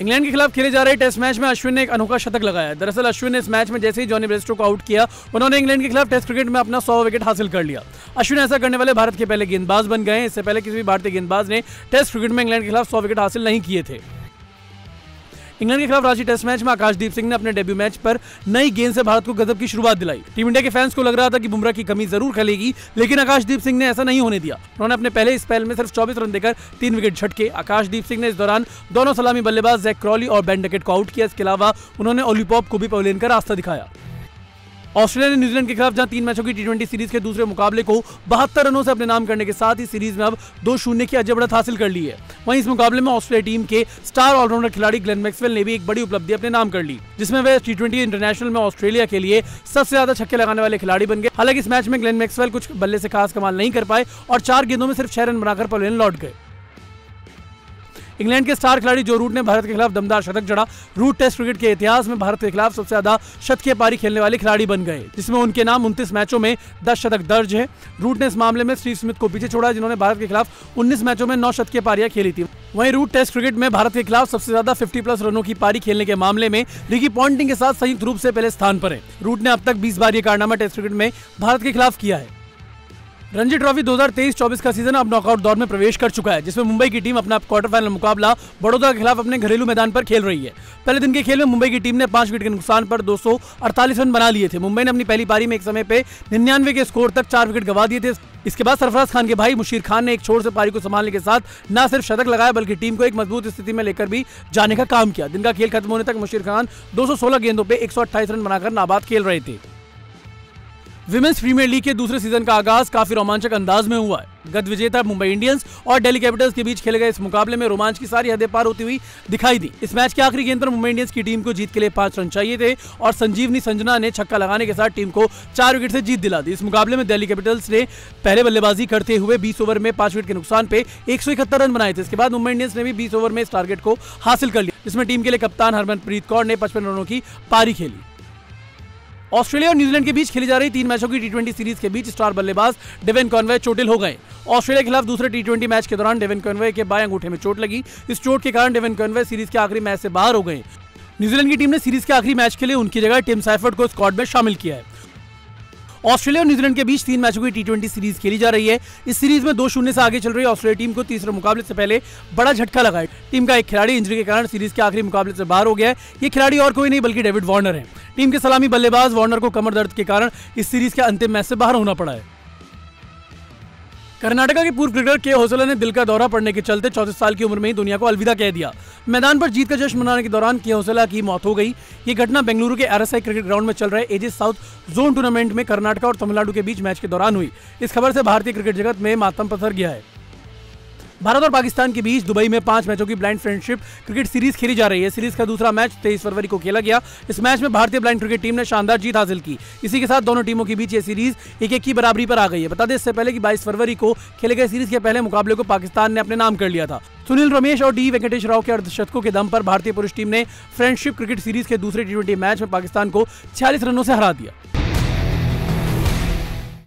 England के खिलाफ खेले जा रहे टेस्ट मैच में अश्विन ने एक अनोखा शतक लगाया। दरअसल अश्विन ने इस मैच में जैसे ही जॉनी ब्रेस्टो को आउट किया, उन्होंने इंग्लैंड के खिलाफ टेस्ट क्रिकेट में अपना सौ विकेट हासिल कर लिया। अश्विन ऐसा करने वाले भारत के पहले गेंदबाज बन गए इससे पहले किसी भी भारतीय गेंदबाज ने टेस्ट क्रिकेट में इंग्लैंड के खिलाफ सौ विकेट हासिल नहीं किए थे। इंग्लैंड के खिलाफ रांची टेस्ट मैच में आकाशदीप सिंह ने अपने डेब्यू मैच पर नई गेंद से भारत को गजब की शुरुआत दिलाई। टीम इंडिया के फैंस को लग रहा था कि बुमराह की कमी ज़रूर खेलेगी, लेकिन आकाशदीप सिंह ने ऐसा नहीं होने दिया। उन्होंने अपने पहले स्पेल में सिर्फ़ 24 रन देकर तीन विकेट झटके। आकाशदीप सिंह ने इस दौरान दोनों सलामी बल्लेबाज जैक क्रॉली और बेन डकेट को आउट किया। इसके अलावा उन्होंने ओलीपॉप को भी पवेलियन का रास्ता दिखाया। ऑस्ट्रेलिया ने न्यूजीलैंड के खिलाफ जहाँ तीन मैचों की टी सीरीज़ के दूसरे मुकाबले को बहत्तर रनों से अपने नाम करने के साथ ही सीरीज़ में अब दो शून्य की अजय बढ़त हासिल कर ली है। वहीं इस मुकाबले में ऑस्ट्रेलिया टीम के स्टार ऑलराउंडर खिलाड़ी ग्लेन मैक्सवेल ने भी एक बड़ी उपलब्धि अपने नाम कर ली, जिसमें वे टी इंटरनेशनल में ऑस्ट्रेलिया के लिए सबसे ज़्यादा छक्के लगाने वाले खिलाड़ी बन गए। हालाँकि इस मैच में ग्लेन मैक्सवेल कुछ बल्ले से खास कमाल नहीं कर पाए और चार गेंदों में सिर्फ़ छह रन बनाकर पवेलियन लौट गए। इंग्लैंड के स्टार खिलाड़ी जो रूट ने भारत के खिलाफ दमदार शतक जड़ा, रूट टेस्ट क्रिकेट के इतिहास में भारत के खिलाफ सबसे ज़्यादा शतकीय पारी खेलने वाले खिलाड़ी बन गए। जिसमें उनके नाम उनतीस मैचों में दस शतक दर्ज है। रूट ने इस मामले में स्टीव स्मिथ को पीछे छोड़ा, जिन्होंने भारत के खिलाफ उन्नीस मैचों में नौ शतकीय पारियाँ खेली थी। वहीं रूट टेस्ट क्रिकेट में भारत के खिलाफ सबसे ज़्यादा 50 प्लस रनों की पारी खेलने के मामले में रिकी पॉन्टिंग के साथ संयुक्त रूप से पहले स्थान पर है। रूट ने अब तक 20 बार ये कारनामा टेस्ट क्रिकेट में भारत के खिलाफ किया है। रणजी ट्रॉफी 2023-24 का सीज़न अब नॉकआउट दौर में प्रवेश कर चुका है, जिसमें मुंबई की टीम अपना क्वार्टर फाइनल मुकाबला बड़ौदा के खिलाफ अपने घरेलू मैदान पर खेल रही है। पहले दिन के खेल में मुंबई की टीम ने पाँच विकेट के नुकसान पर 248 रन बना लिए थे। मुंबई ने अपनी पहली पारी में एक समय पे निन्यानवे के स्कोर तक चार विकेट गवा दिए थे। इसके बाद सरफराज खान के भाई मुशीर खान ने एक छोर से पारी को संभालने के साथ न सिर्फ़ शतक लगाया, बल्कि टीम को एक मज़बूत स्थिति में लेकर भी जाने का काम किया। दिन का खेल खत्म होने तक मुशीर खान 216 गेंदों पे 128 रन बनाकर नाबाद खेल रहे थे। विमेंस प्रीमियर लीग के दूसरे सीज़न का आगाज़ काफ़ी रोमांचक अंदाज में हुआ है। गत विजेता मुंबई इंडियंस और दिल्ली कैपिटल्स के बीच खेले गए इस मुकाबले में रोमांच की सारी हदें पार होती हुई दिखाई दी। इस मैच के आखिरी गेंद पर मुंबई इंडियंस की टीम को जीत के लिए पाँच रन चाहिए थे और संजीवनी संजना ने छक्का लगाने के साथ टीम को चार विकेट से जीत दिला दी। इस मुकाबले में दिल्ली कैपिटल्स ने पहले बल्लेबाजी करते हुए बीस ओवर में पाँच विकेट के नुकसान पे एक सौ इकहत्तर रन बनाए थे। इसके बाद मुंबई इंडियंस ने भी बीस ओवर में इस टारगेट को हासिल कर लिया। जिसमें टीम के लिए कप्तान हरमनप्रीत कौर ने पचपन रनों की पारी खेली। ऑस्ट्रेलिया और न्यूजीलैंड के बीच खेली जा रही तीन मैचों की टी सीरीज़ के बीच स्टार बल्लेबाज डेविन कॉनवे चोटिल हो गए। ऑस्ट्रेलिया के खिलाफ दूसरे टी मैच के दौरान डेविन कॉनवे के बाएँ अंगूठे में चोट लगी। इस चोट के कारण डेविन कॉनवे सीरीज़ के आखिरी मैच से बाहर हो गए। न्यूजीलैंड की टीम ने सीरीज़ के आखिरी मैच के लिए उनकी जगह टीम साइफर्ड को स्क्वाड में शामिल किया है। ऑस्ट्रेलिया और न्यूजीलैंड के बीच तीन मैचों की टी सीरीज़ खेली जा रही है। इस सीरीज़ में दो शून्य से आगे चल रही ऑस्ट्रेलिया टीम को। तीसरे मुकाबले से पहले बड़ा झटका लगा है। टीम का एक खिलाड़ी इंजरी के कारण सीरीज़ के आखिरी मुकाबले से बाहर हो गया है। ये खिलाड़ी और कोई नहीं, बल्कि डेविड वार्नर है। टीम के सलामी बल्लेबाज वार्नर को कमर दर्द के कारण इस सीरीज़ के अंतिम मैच से बाहर होना पड़ा है। कर्नाटका के पूर्व क्रिकेटर के हौसला ने दिल का दौरा पड़ने के चलते चौतीस साल की उम्र में ही दुनिया को अलविदा कह दिया। मैदान पर जीत का जश्न मनाने के दौरान के हौसला की मौत हो गई। ये घटना बेंगलुरु के आरएसआई क्रिकेट ग्राउंड में चल रहे एजिस साउथ जोन टूर्नामेंट में कर्नाटका और तमिलनाडु के बीच मैच के दौरान हुई। इस खबर से भारतीय क्रिकेट जगत में मातम पसर गया है। भारत और पाकिस्तान के बीच दुबई में पाँच मैचों की ब्लाइंड फ्रेंडशिप क्रिकेट सीरीज़ खेली जा रही है। सीरीज़ का दूसरा मैच तेईस फरवरी को खेला गया। इस मैच में भारतीय ब्लाइंड क्रिकेट टीम ने शानदार जीत हासिल की। इसी के साथ दोनों टीमों के बीच ये सीरीज़ एक एक की बराबरी पर आ गई है। बता दें इससे पहले कि बाईस फरवरी को खेले गए सीरीज़ के पहले मुकाबले को पाकिस्तान ने अपने नाम कर लिया था। सुनील रमेश और डी वेंकटेश राव के अर्धशतकों के दम पर भारतीय पुरुष टीम ने फ्रेंडशिप क्रिकेट सीरीज़ के दूसरे टी मैच में पाकिस्तान को छियालीस रनों से हरा दिया।